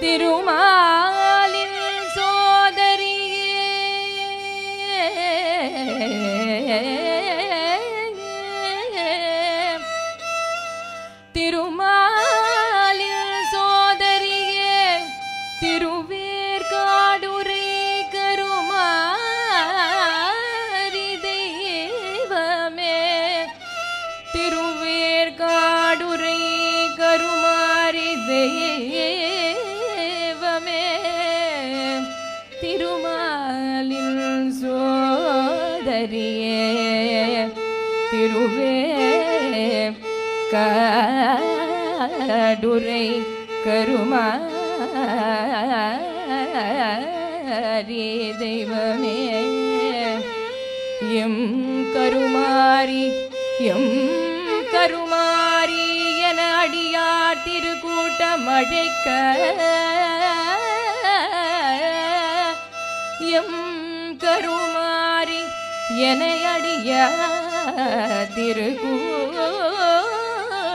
திருமாலின் சோதரியே. திருமாலின் சோதரியே திருவே கடுரை கருமாரி தெய்வமே. எம் கருமாரி எம் கருமாரி என அடியார் திருக்கூட்டம் அழைக்க எம் கருமாறி என அடிய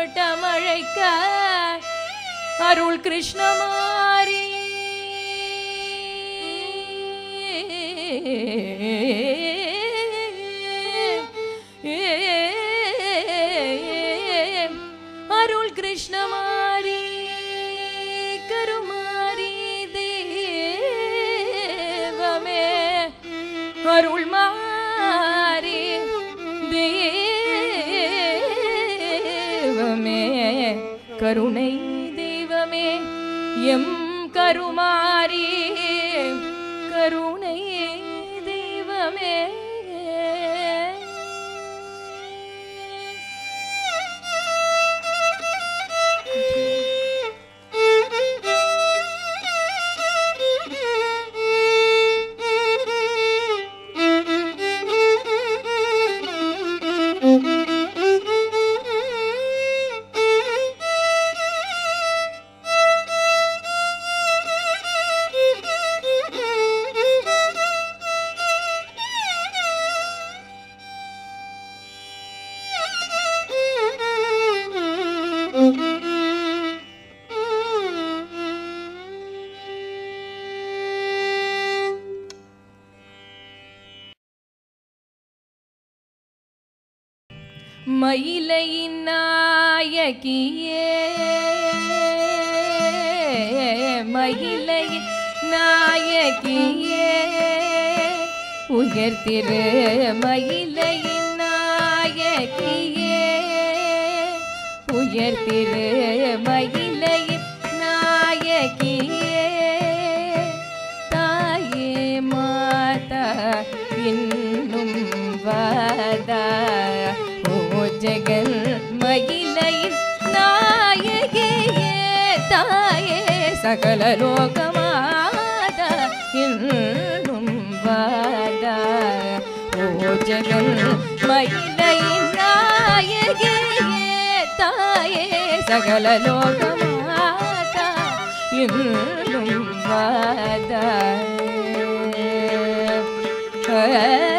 திருக்கூட்டமழைக்க அருள் கிருஷ்ணமாரி தெய்வமே எம் கருமாரி கருணை தெய்வமே. மயிலையின் நாயகியே. மயிலையின் நாயகியே. உயர்த்திரு மயிலையின் நாயகியே. உயர்த்திரு மயிலையின் ஓ ஜெகன் மகிழையின் நாயகியே தாயே சகல லோகமாதா இன்னும் வாதா ஓ ஜெகன் மகிழையின் நாயகியே தாயே சகல லோகமாதா இன்னும் வாதா பாதாரவிந்தம்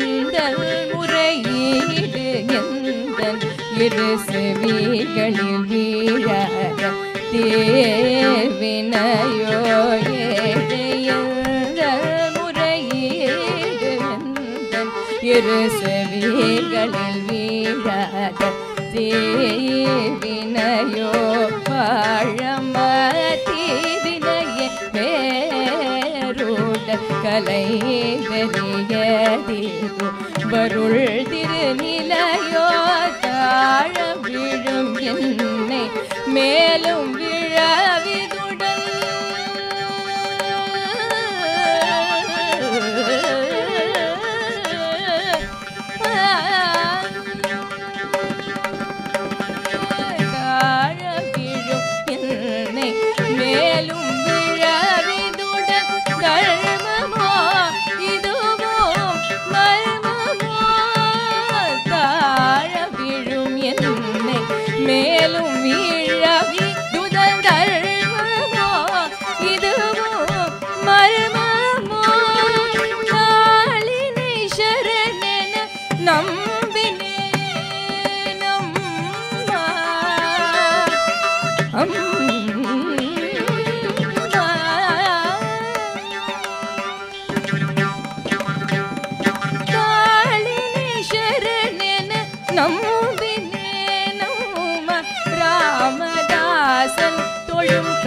எந்த முறையீடு எந்த இரு செவிகளில் வீழ தேவினையோ எந்த முறையீடு எந்த இரு செவிகளில் வீழ தேவினையோ வாழமதீவினையே வேருட கலை வெறியதீது வருள் திருநிலையோ தாழ விழும் என்னை மேலும் விழவிதும்.